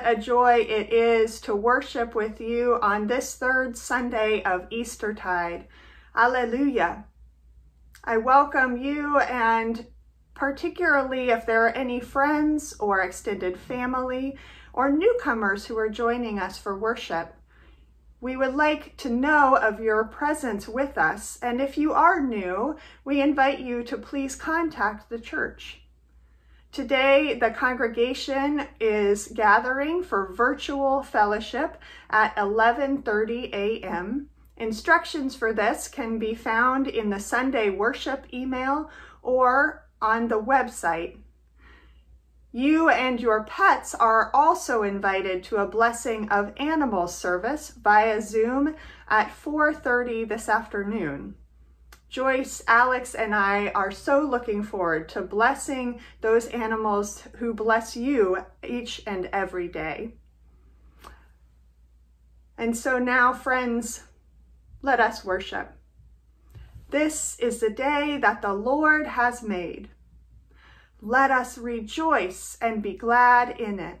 What a joy it is to worship with you on this third Sunday of Eastertide. Alleluia. I welcome you and particularly if there are any friends or extended family or newcomers who are joining us for worship. We would like to know of your presence with us, and if you are new, we invite you to please contact the church. Today, the congregation is gathering for virtual fellowship at 11.30 a.m. Instructions for this can be found in the Sunday worship email or on the website. You and your pets are also invited to a blessing of animals service via Zoom at 4.30 this afternoon. Joyce, Alex, and I are so looking forward to blessing those animals who bless you each and every day. And so now, friends, let us worship. This is the day that the Lord has made. Let us rejoice and be glad in it.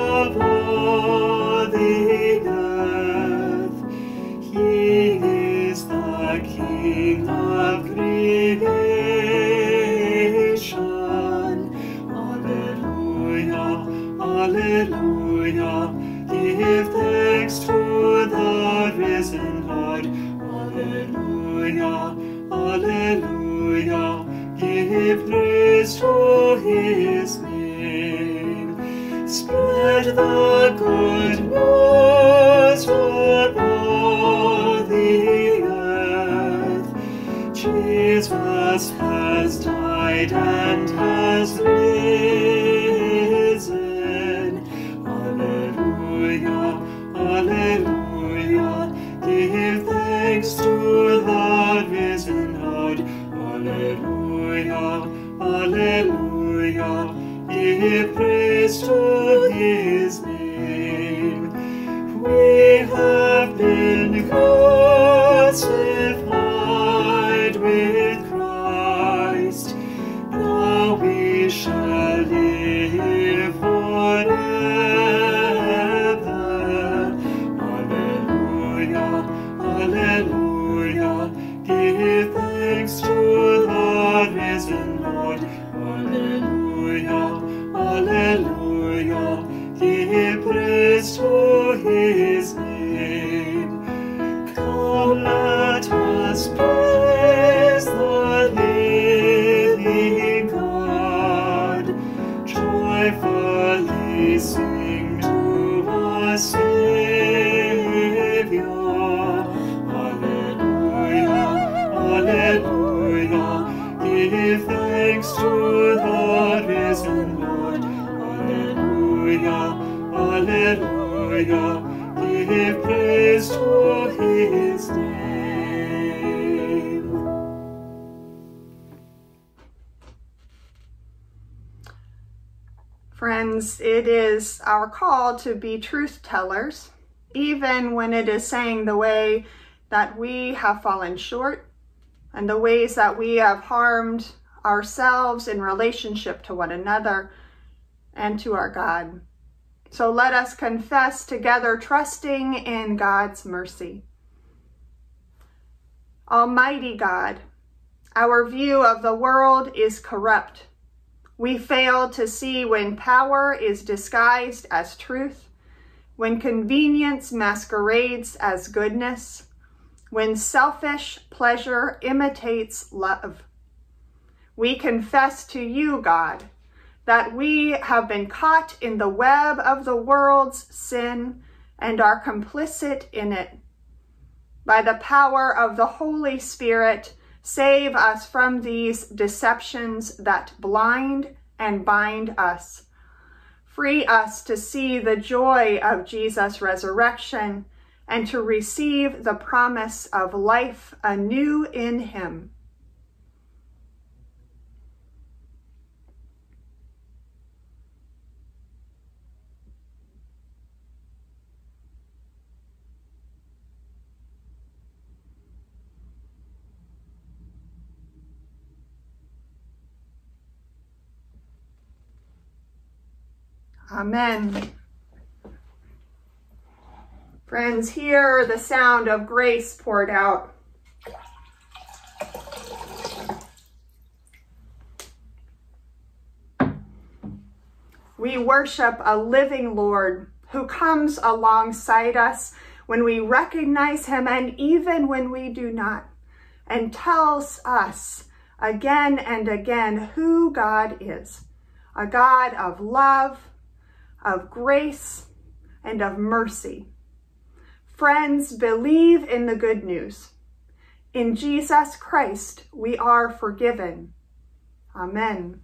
is our call to be truth tellers, even when it is saying the way that we have fallen short and the ways that we have harmed ourselves in relationship to one another and to our God. So let us confess together, trusting in God's mercy. Almighty God, our view of the world is corrupt we fail to see when power is disguised as truth, when convenience masquerades as goodness, when selfish pleasure imitates love. We confess to you, God, that we have been caught in the web of the world's sin and are complicit in it. By the power of the Holy Spirit, Save us from these deceptions that blind and bind us. Free us to see the joy of Jesus' resurrection and to receive the promise of life anew in him. Amen. Friends, hear the sound of grace poured out. We worship a living Lord who comes alongside us when we recognize him and even when we do not, and tells us again and again who God is, a God of love, of grace, and of mercy. Friends, believe in the good news. In Jesus Christ, we are forgiven. Amen.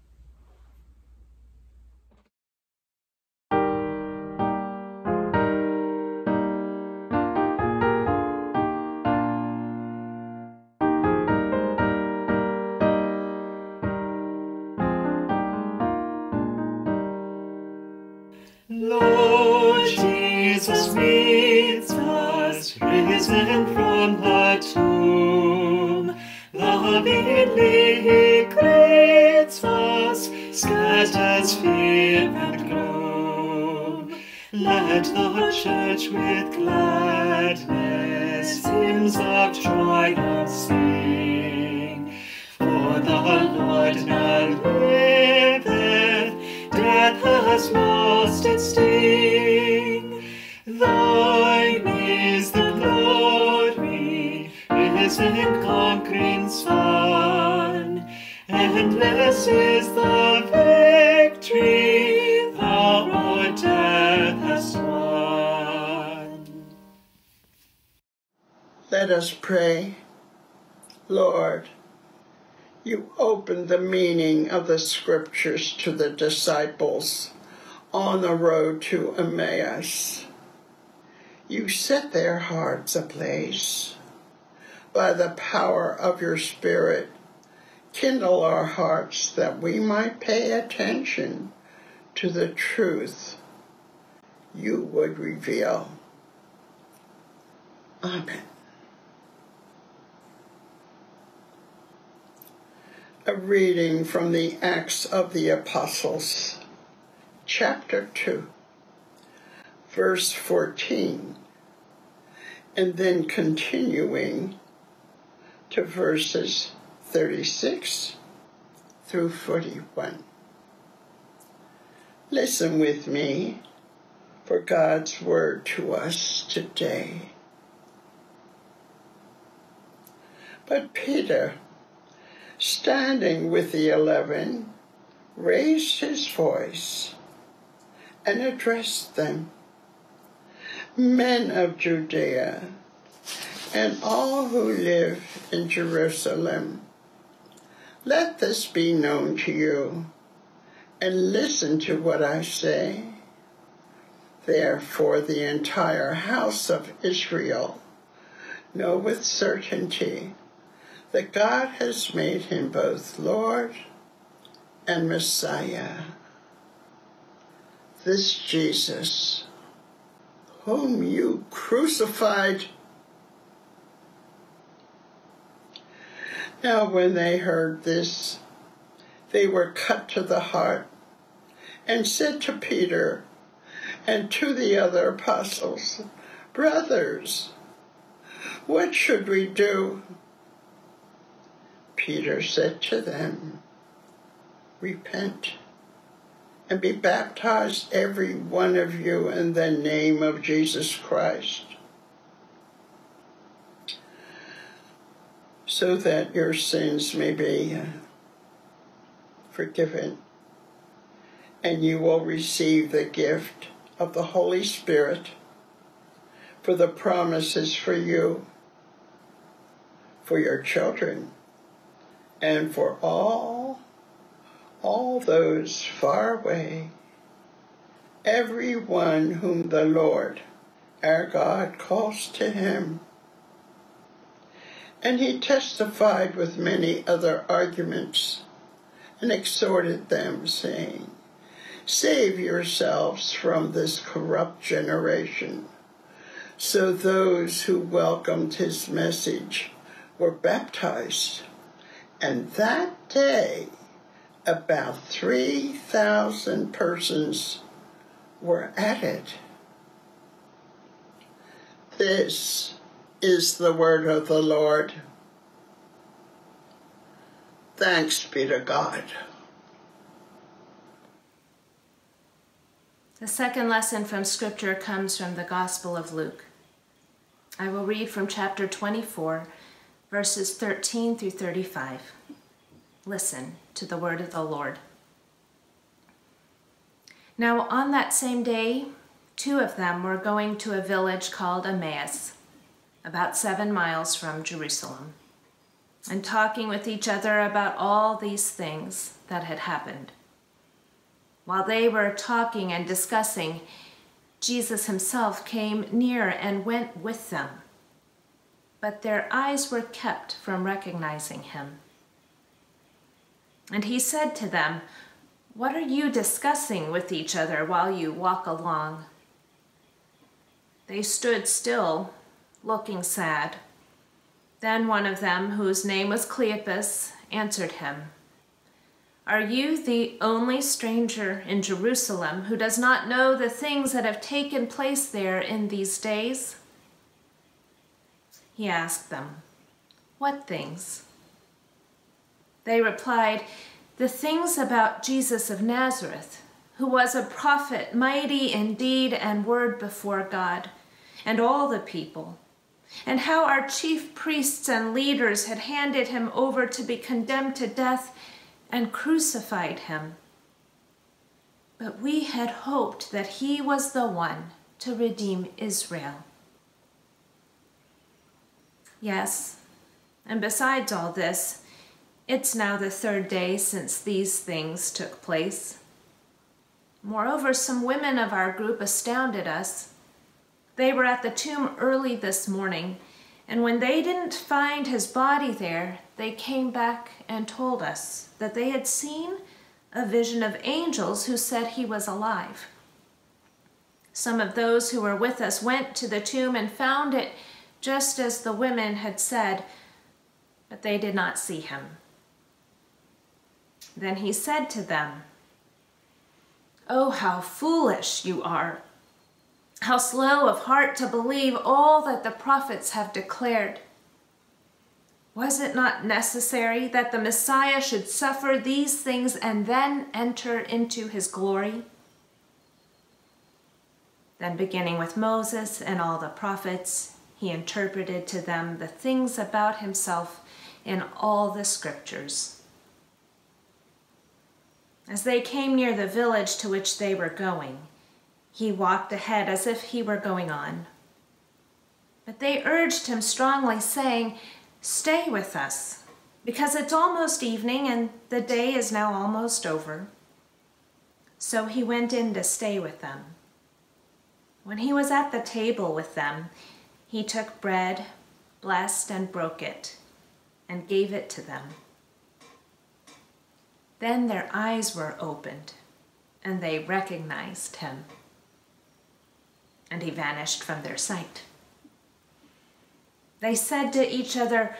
He greets us, scatters fear and gloom. Let the church with gladness hymns of triumph sing. For the Lord now liveth, death has lost its sting. Risen conquering Son. Endless is the victory thou o'er death hast won. Let us pray. Lord, you opened the meaning of the scriptures to the disciples on the road to Emmaus. You set their hearts ablaze by the power of your Spirit, kindle our hearts that we might pay attention to the truth you would reveal. Amen. A reading from the Acts of the Apostles, chapter 2, verse 14, and then continuing to verses 36 through 41. Listen with me for God's word to us today. But Peter, standing with the eleven, raised his voice and addressed them. Men of Judea, and all who live in Jerusalem. Let this be known to you, and listen to what I say. Therefore, the entire house of Israel know with certainty that God has made him both Lord and Messiah. This Jesus, whom you crucified Now, when they heard this, they were cut to the heart and said to Peter and to the other apostles, Brothers, what should we do? Peter said to them, Repent and be baptized, every one of you, in the name of Jesus Christ so that your sins may be uh, forgiven and you will receive the gift of the Holy Spirit for the promises for you, for your children, and for all, all those far away, every one whom the Lord our God calls to him. And he testified with many other arguments and exhorted them, saying, Save yourselves from this corrupt generation. So those who welcomed his message were baptized. And that day, about 3,000 persons were added. This is the word of the Lord. Thanks be to God. The second lesson from Scripture comes from the Gospel of Luke. I will read from chapter 24, verses 13 through 35. Listen to the word of the Lord. Now, on that same day, two of them were going to a village called Emmaus, about seven miles from Jerusalem, and talking with each other about all these things that had happened. While they were talking and discussing, Jesus himself came near and went with them. But their eyes were kept from recognizing him. And he said to them, What are you discussing with each other while you walk along? They stood still, looking sad. Then one of them, whose name was Cleopas, answered him. Are you the only stranger in Jerusalem who does not know the things that have taken place there in these days? He asked them, What things? They replied, The things about Jesus of Nazareth, who was a prophet, mighty in deed and word before God and all the people, and how our chief priests and leaders had handed him over to be condemned to death and crucified him. But we had hoped that he was the one to redeem Israel. Yes, and besides all this, it's now the third day since these things took place. Moreover, some women of our group astounded us. They were at the tomb early this morning, and when they didn't find his body there, they came back and told us that they had seen a vision of angels who said he was alive. Some of those who were with us went to the tomb and found it just as the women had said, but they did not see him. Then he said to them, Oh, how foolish you are! How slow of heart to believe all that the prophets have declared. Was it not necessary that the Messiah should suffer these things and then enter into his glory? Then, beginning with Moses and all the prophets, he interpreted to them the things about himself in all the scriptures. As they came near the village to which they were going, he walked ahead as if he were going on. But they urged him strongly, saying, Stay with us, because it's almost evening and the day is now almost over. So he went in to stay with them. When he was at the table with them, he took bread, blessed and broke it, and gave it to them. Then their eyes were opened, and they recognized him. And he vanished from their sight. They said to each other,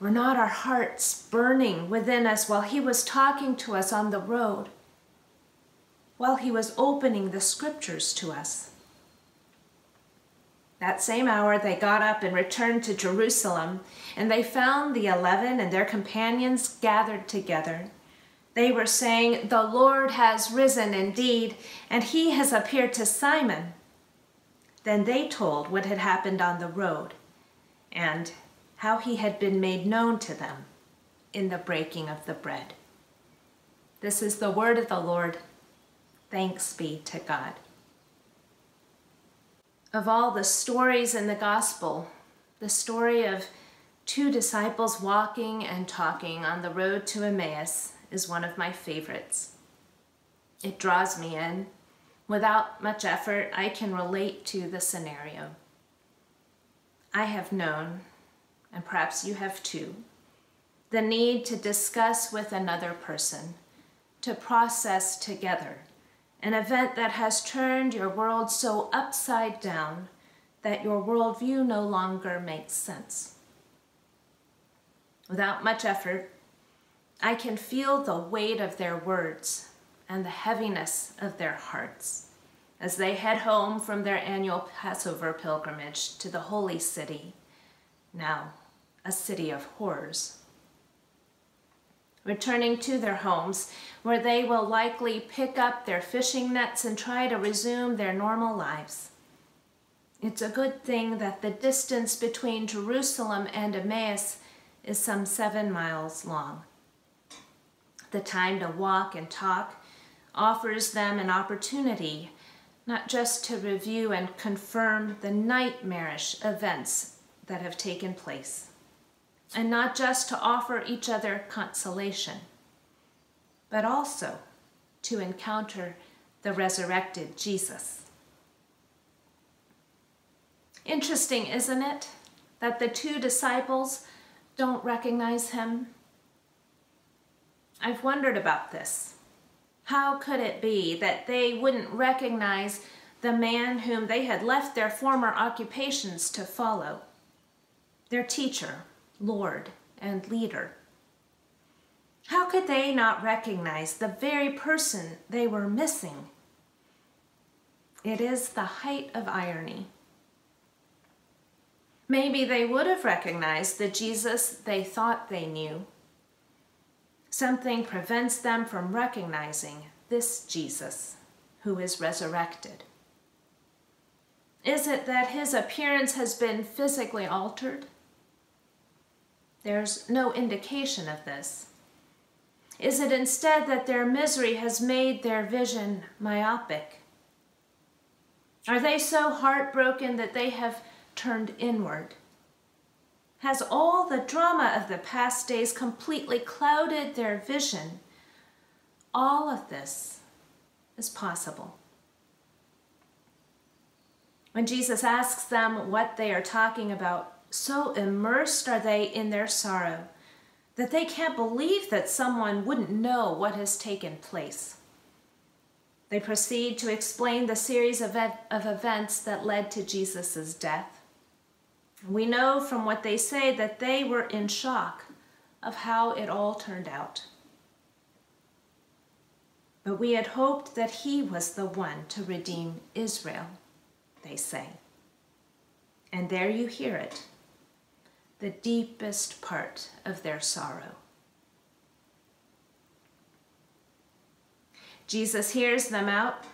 Were not our hearts burning within us while he was talking to us on the road, while he was opening the scriptures to us? That same hour they got up and returned to Jerusalem, and they found the eleven and their companions gathered together. They were saying, The Lord has risen indeed, and he has appeared to Simon. Then they told what had happened on the road and how he had been made known to them in the breaking of the bread. This is the word of the Lord. Thanks be to God. Of all the stories in the gospel, the story of Two disciples walking and talking on the road to Emmaus is one of my favorites. It draws me in. Without much effort, I can relate to the scenario. I have known, and perhaps you have too, the need to discuss with another person, to process together an event that has turned your world so upside down that your worldview no longer makes sense. Without much effort, I can feel the weight of their words and the heaviness of their hearts as they head home from their annual Passover pilgrimage to the holy city, now a city of horrors. Returning to their homes, where they will likely pick up their fishing nets and try to resume their normal lives. It's a good thing that the distance between Jerusalem and Emmaus is some seven miles long. The time to walk and talk offers them an opportunity not just to review and confirm the nightmarish events that have taken place, and not just to offer each other consolation, but also to encounter the resurrected Jesus. Interesting, isn't it, that the two disciples don't recognize him? I've wondered about this. How could it be that they wouldn't recognize the man whom they had left their former occupations to follow? Their teacher, Lord, and leader. How could they not recognize the very person they were missing? It is the height of irony. Maybe they would have recognized the Jesus they thought they knew. Something prevents them from recognizing this Jesus who is resurrected. Is it that his appearance has been physically altered? There's no indication of this. Is it instead that their misery has made their vision myopic? Are they so heartbroken that they have turned inward? Has all the drama of the past days completely clouded their vision? All of this is possible. When Jesus asks them what they are talking about, so immersed are they in their sorrow that they can't believe that someone wouldn't know what has taken place. They proceed to explain the series of, of events that led to Jesus' death. We know from what they say that they were in shock of how it all turned out. But we had hoped that he was the one to redeem Israel, they say. And there you hear it, the deepest part of their sorrow. Jesus hears them out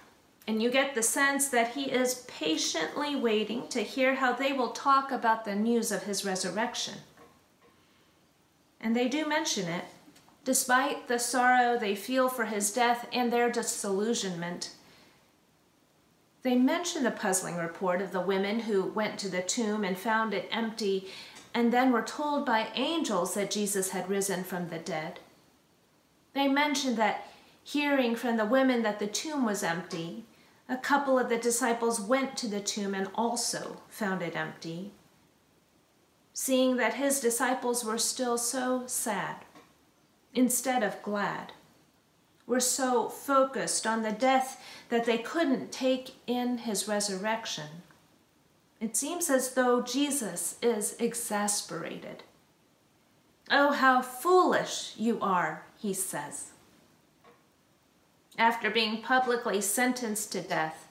and you get the sense that he is patiently waiting to hear how they will talk about the news of his resurrection. And they do mention it, despite the sorrow they feel for his death and their disillusionment. They mention the puzzling report of the women who went to the tomb and found it empty and then were told by angels that Jesus had risen from the dead. They mention that hearing from the women that the tomb was empty, a couple of the disciples went to the tomb and also found it empty. Seeing that his disciples were still so sad instead of glad, were so focused on the death that they couldn't take in his resurrection. It seems as though Jesus is exasperated. Oh, how foolish you are, he says after being publicly sentenced to death,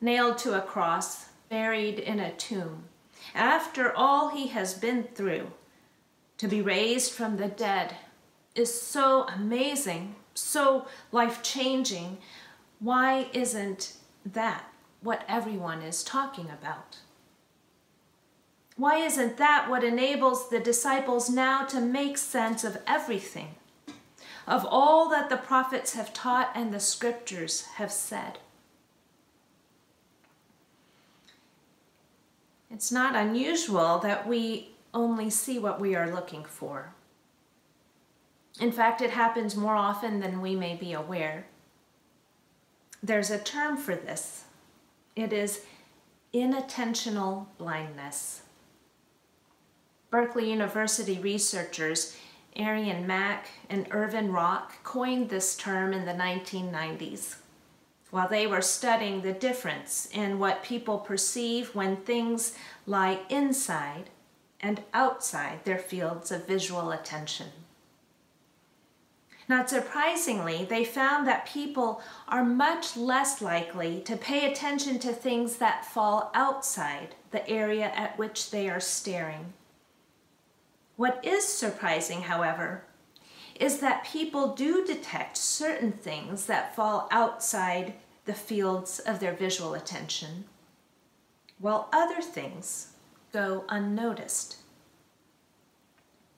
nailed to a cross, buried in a tomb. After all he has been through, to be raised from the dead is so amazing, so life changing. Why isn't that what everyone is talking about? Why isn't that what enables the disciples now to make sense of everything? Of all that the prophets have taught and the scriptures have said. It's not unusual that we only see what we are looking for. In fact, it happens more often than we may be aware. There's a term for this. It is inattentional blindness. Berkeley University researchers Arien Mack and Irvin Rock coined this term in the 1990s while they were studying the difference in what people perceive when things lie inside and outside their fields of visual attention. Not surprisingly, they found that people are much less likely to pay attention to things that fall outside the area at which they are staring. What is surprising, however, is that people do detect certain things that fall outside the fields of their visual attention, while other things go unnoticed.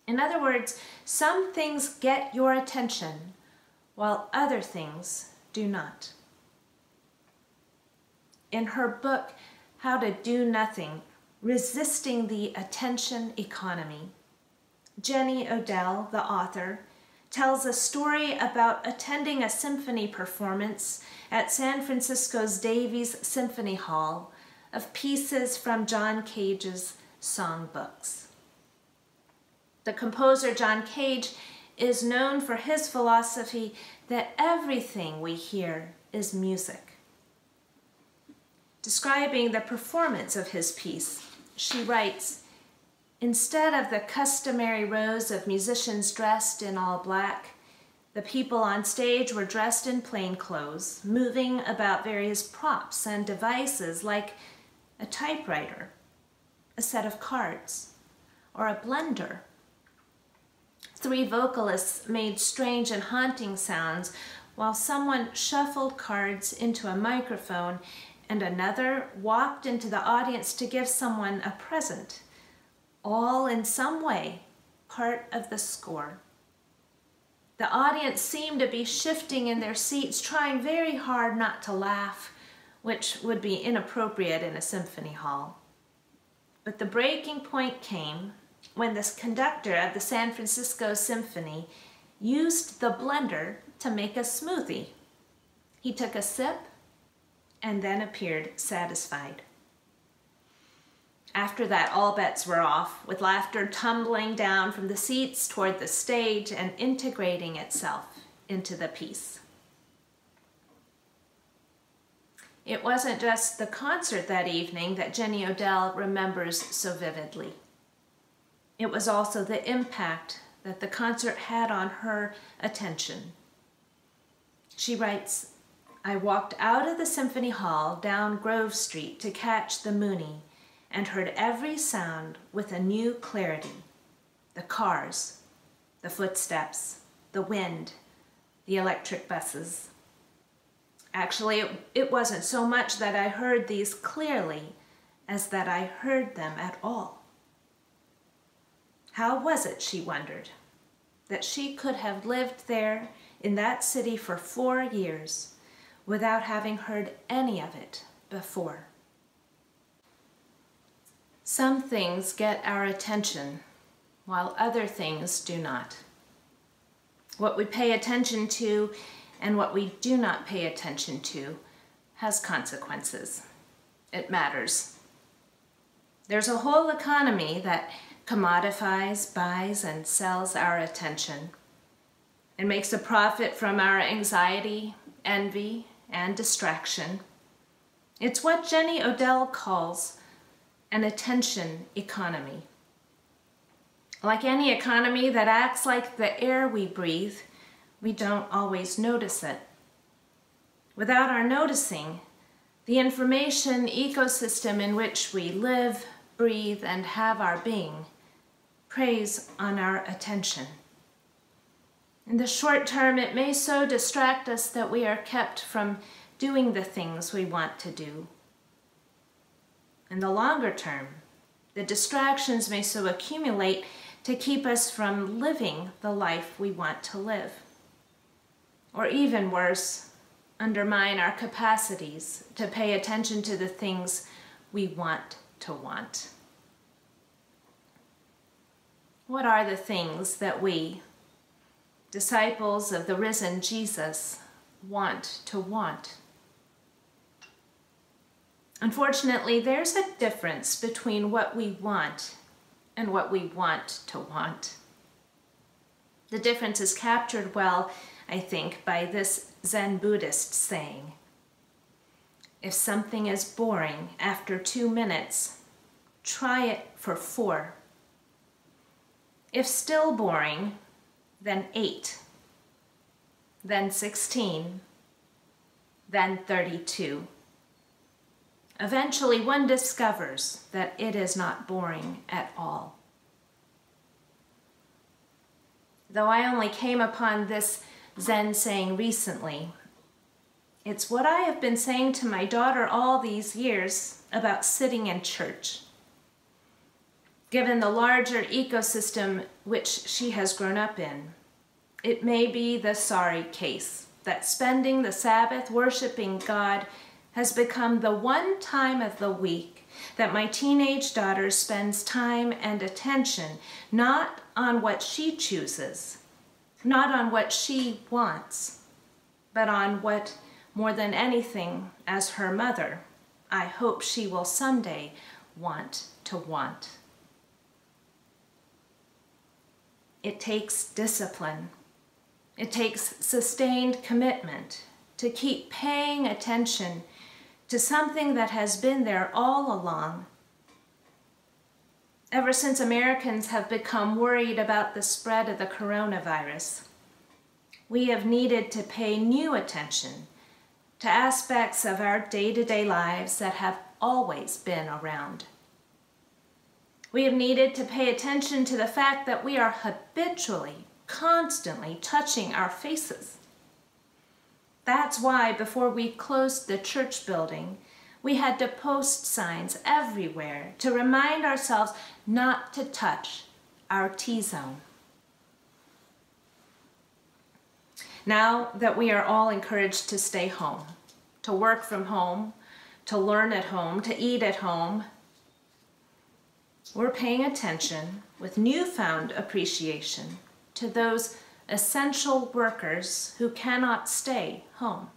In other words, some things get your attention while other things do not. In her book, How to Do Nothing Resisting the Attention Economy, Jenny Odell, the author, tells a story about attending a symphony performance at San Francisco's Davies Symphony Hall of pieces from John Cage's songbooks. The composer John Cage is known for his philosophy that everything we hear is music. Describing the performance of his piece, she writes, Instead of the customary rows of musicians dressed in all black, the people on stage were dressed in plain clothes, moving about various props and devices like a typewriter, a set of cards, or a blender. Three vocalists made strange and haunting sounds while someone shuffled cards into a microphone and another walked into the audience to give someone a present, all in some way part of the score. The audience seemed to be shifting in their seats, trying very hard not to laugh, which would be inappropriate in a symphony hall. But the breaking point came when the conductor of the San Francisco Symphony used the blender to make a smoothie. He took a sip and then appeared satisfied. After that, all bets were off, with laughter tumbling down from the seats toward the stage and integrating itself into the piece. It wasn't just the concert that evening that Jenny Odell remembers so vividly. It was also the impact that the concert had on her attention. She writes, I walked out of the Symphony Hall down Grove Street to catch the Mooney and heard every sound with a new clarity. The cars, the footsteps, the wind, the electric buses. Actually, it, it wasn't so much that I heard these clearly as that I heard them at all. How was it, she wondered, that she could have lived there in that city for four years without having heard any of it before? Some things get our attention while other things do not. What we pay attention to and what we do not pay attention to has consequences. It matters. There's a whole economy that commodifies, buys, and sells our attention. It makes a profit from our anxiety, envy, and distraction. It's what Jenny Odell calls an attention economy. Like any economy that acts like the air we breathe, we don't always notice it. Without our noticing, the information ecosystem in which we live, breathe, and have our being preys on our attention. In the short term, it may so distract us that we are kept from doing the things we want to do. In the longer term, the distractions may so accumulate to keep us from living the life we want to live. Or even worse, undermine our capacities to pay attention to the things we want to want. What are the things that we, disciples of the risen Jesus, want to want? Unfortunately, there's a difference between what we want and what we want to want. The difference is captured well, I think, by this Zen Buddhist saying If something is boring after two minutes, try it for four. If still boring, then eight, then 16, then 32. Eventually, one discovers that it is not boring at all. Though I only came upon this Zen saying recently, it's what I have been saying to my daughter all these years about sitting in church. Given the larger ecosystem which she has grown up in, it may be the sorry case that spending the Sabbath worshiping God has become the one time of the week that my teenage daughter spends time and attention not on what she chooses, not on what she wants, but on what, more than anything, as her mother, I hope she will someday want to want. It takes discipline. It takes sustained commitment to keep paying attention to something that has been there all along. Ever since Americans have become worried about the spread of the coronavirus, we have needed to pay new attention to aspects of our day to day lives that have always been around. We have needed to pay attention to the fact that we are habitually, constantly touching our faces that's why before we closed the church building, we had to post signs everywhere to remind ourselves not to touch our T zone. Now that we are all encouraged to stay home, to work from home, to learn at home, to eat at home, we're paying attention with newfound appreciation to those essential workers who cannot stay home.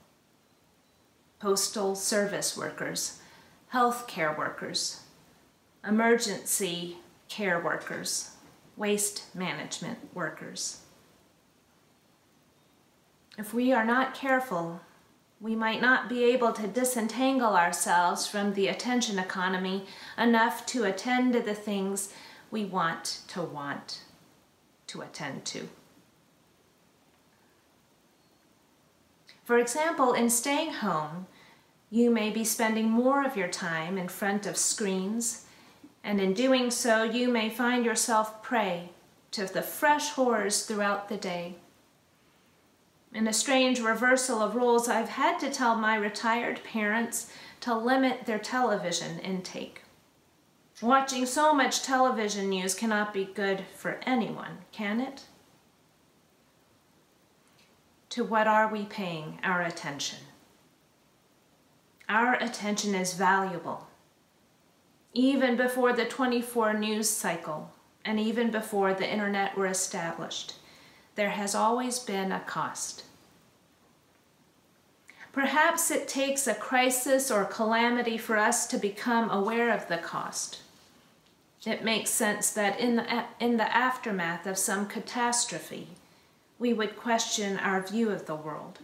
Postal service workers, health care workers, emergency care workers, waste management workers. If we are not careful, we might not be able to disentangle ourselves from the attention economy enough to attend to the things we want to want to attend to. For example, in staying home, you may be spending more of your time in front of screens, and in doing so, you may find yourself prey to the fresh horrors throughout the day. In a strange reversal of roles, I've had to tell my retired parents to limit their television intake. Watching so much television news cannot be good for anyone, can it? To what are we paying our attention? Our attention is valuable. Even before the 24 news cycle and even before the internet were established, there has always been a cost. Perhaps it takes a crisis or calamity for us to become aware of the cost. It makes sense that in the, in the aftermath of some catastrophe, we would question our view of the world,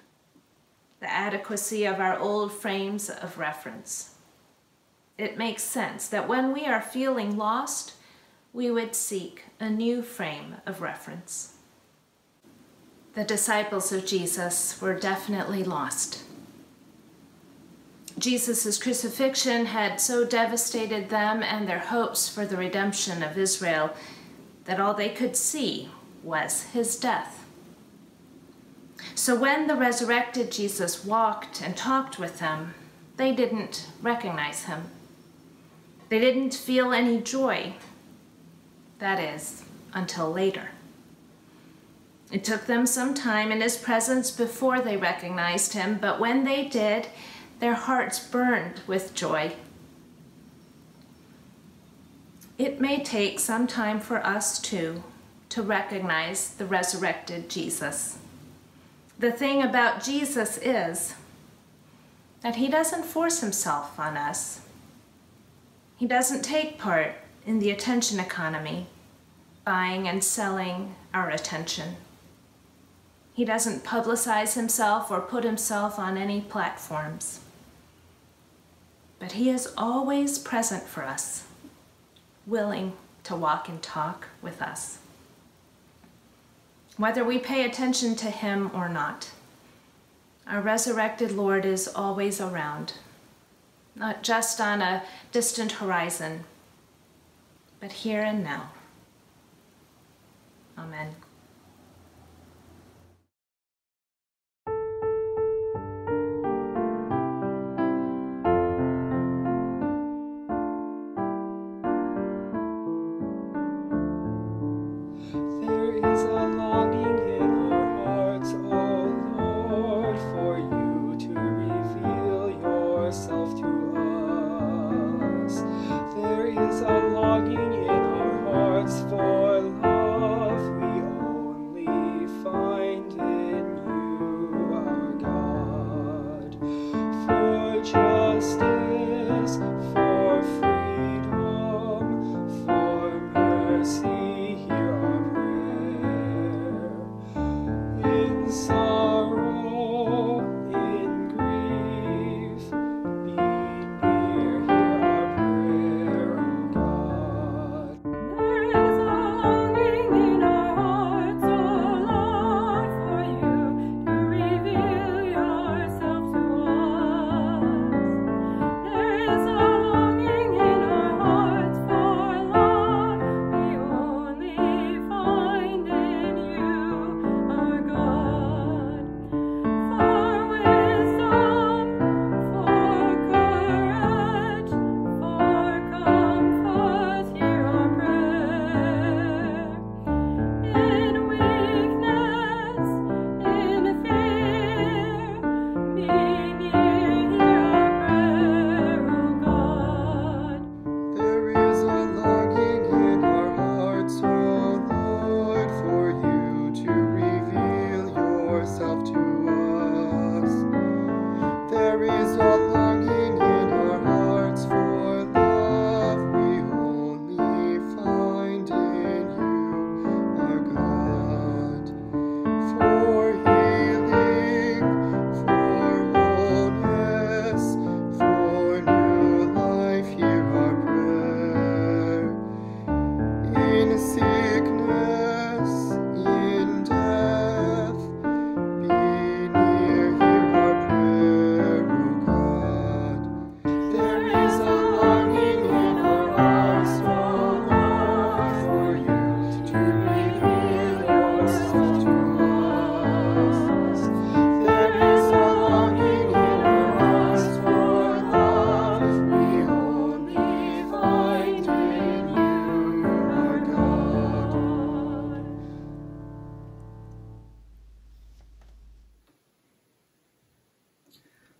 the adequacy of our old frames of reference. It makes sense that when we are feeling lost, we would seek a new frame of reference. The disciples of Jesus were definitely lost. Jesus' crucifixion had so devastated them and their hopes for the redemption of Israel that all they could see was his death. So when the resurrected Jesus walked and talked with them, they didn't recognize him. They didn't feel any joy. That is, until later. It took them some time in his presence before they recognized him, but when they did, their hearts burned with joy. It may take some time for us too to recognize the resurrected Jesus. The thing about Jesus is that he doesn't force himself on us. He doesn't take part in the attention economy, buying and selling our attention. He doesn't publicize himself or put himself on any platforms. But he is always present for us, willing to walk and talk with us. Whether we pay attention to him or not, our resurrected Lord is always around, not just on a distant horizon, but here and now. Amen.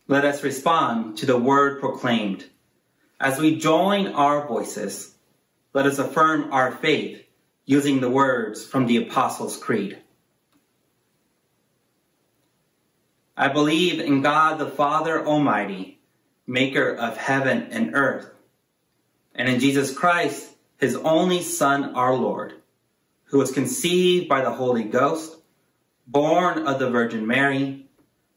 Let us respond to the word proclaimed. As we join our voices, let us affirm our faith using the words from the Apostles' Creed. I believe in God the Father Almighty, maker of heaven and earth, and in Jesus Christ, his only Son, our Lord, who was conceived by the Holy Ghost, born of the Virgin Mary,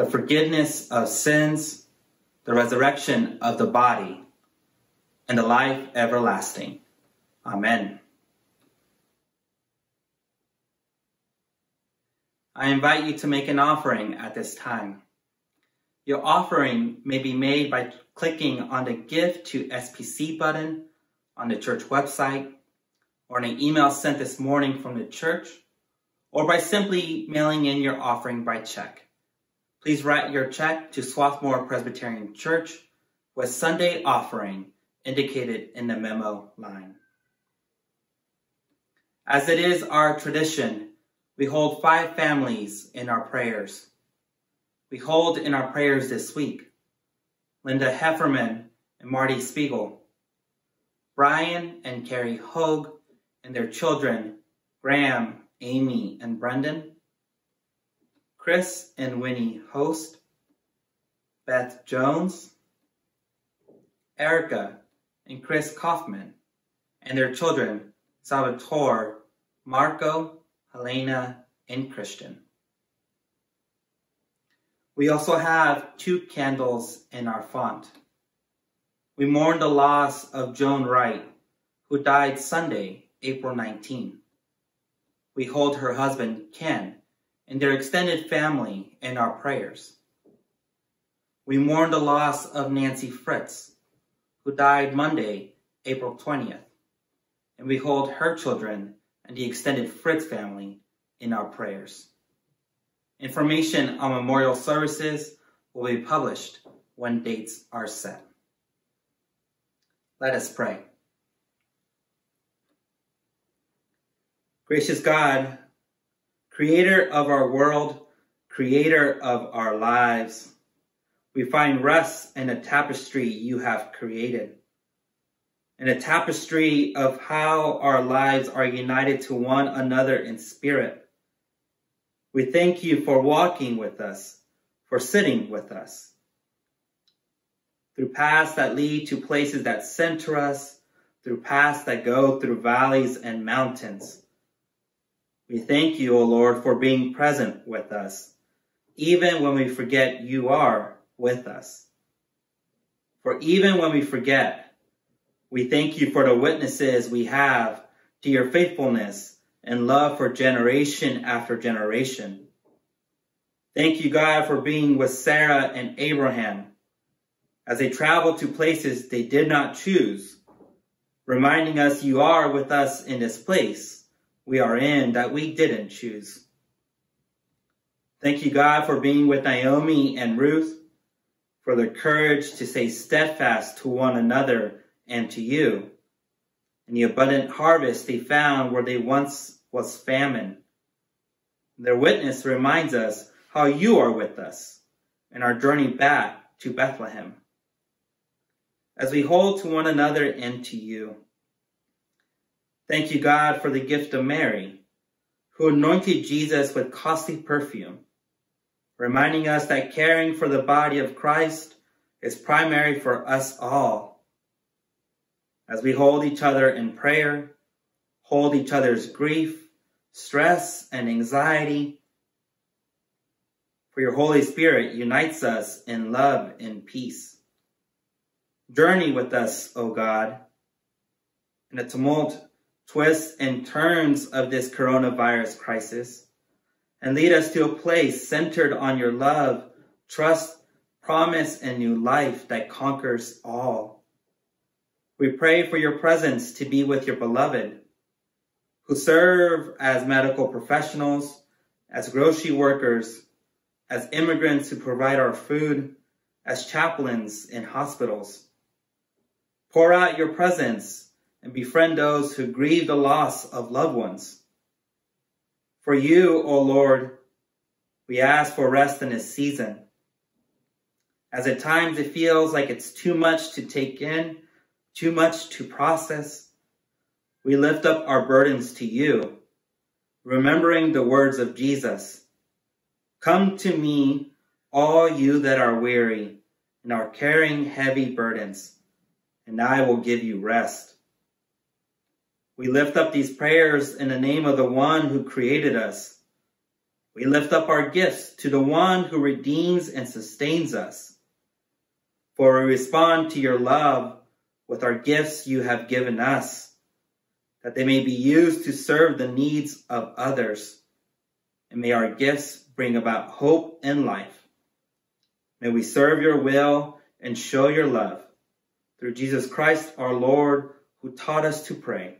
the forgiveness of sins, the resurrection of the body, and the life everlasting. Amen. I invite you to make an offering at this time. Your offering may be made by clicking on the Give to SPC button on the church website or an email sent this morning from the church, or by simply mailing in your offering by check. Please write your check to Swarthmore Presbyterian Church with Sunday offering indicated in the memo line. As it is our tradition, we hold five families in our prayers. We hold in our prayers this week Linda Hefferman and Marty Spiegel, Brian and Carrie Hogue and their children, Graham, Amy, and Brendan, Chris and Winnie Host, Beth Jones, Erica and Chris Kaufman, and their children, Salvatore, Marco, Helena, and Christian. We also have two candles in our font. We mourn the loss of Joan Wright, who died Sunday, April 19. We hold her husband, Ken, and their extended family in our prayers. We mourn the loss of Nancy Fritz, who died Monday, April 20th, and we hold her children and the extended Fritz family in our prayers. Information on memorial services will be published when dates are set. Let us pray. Gracious God, creator of our world, creator of our lives, we find rest in a tapestry you have created. In a tapestry of how our lives are united to one another in spirit. We thank you for walking with us, for sitting with us. Through paths that lead to places that center us, through paths that go through valleys and mountains. We thank you, O Lord, for being present with us, even when we forget you are with us. For even when we forget, we thank you for the witnesses we have to your faithfulness and love for generation after generation. Thank you, God, for being with Sarah and Abraham as they traveled to places they did not choose, reminding us you are with us in this place we are in that we didn't choose. Thank you, God, for being with Naomi and Ruth, for the courage to stay steadfast to one another and to you, and the abundant harvest they found where they once was famine. Their witness reminds us how you are with us in our journey back to Bethlehem. As we hold to one another and to you, thank you, God, for the gift of Mary, who anointed Jesus with costly perfume, reminding us that caring for the body of Christ is primary for us all. As we hold each other in prayer, hold each other's grief, stress, and anxiety, for your Holy Spirit unites us in love and peace. Journey with us, O God, in the tumult, twists, and turns of this coronavirus crisis, and lead us to a place centered on your love, trust, promise, and new life that conquers all. We pray for your presence to be with your beloved, who serve as medical professionals, as grocery workers, as immigrants who provide our food, as chaplains in hospitals. Pour out your presence and befriend those who grieve the loss of loved ones. For you, O Lord, we ask for rest in this season. As at times it feels like it's too much to take in, too much to process, we lift up our burdens to you, remembering the words of Jesus. Come to me, all you that are weary and are carrying heavy burdens, and I will give you rest. We lift up these prayers in the name of the one who created us. We lift up our gifts to the one who redeems and sustains us. For we respond to your love with our gifts you have given us, that they may be used to serve the needs of others. And may our gifts bring about hope and life. May we serve your will and show your love through Jesus Christ our Lord, who taught us to pray.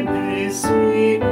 We may see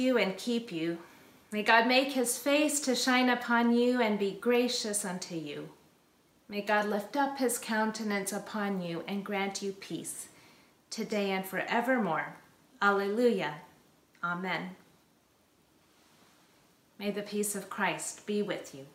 you and keep you. May God make his face to shine upon you and be gracious unto you. May God lift up his countenance upon you and grant you peace, today and forevermore. Alleluia. Amen. May the peace of Christ be with you.